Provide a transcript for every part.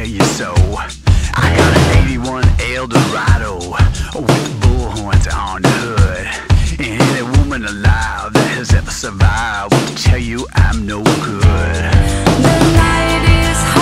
tell you so. I got an 81 Eldorado with bullhorns on the hood. And any woman alive that has ever survived will tell you I'm no good. The night is hot.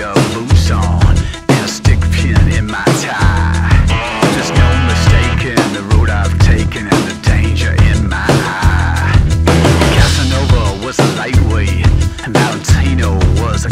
on and a stick pin in my tie. No mistaking the road I've taken and the danger in my eye. Casanova was a lightweight, and Valentino was a